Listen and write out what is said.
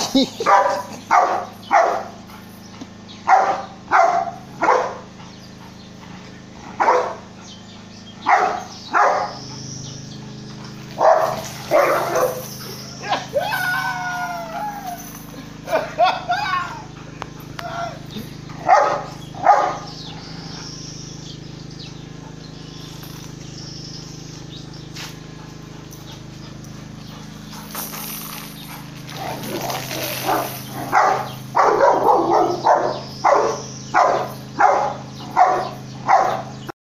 Oh! Oh.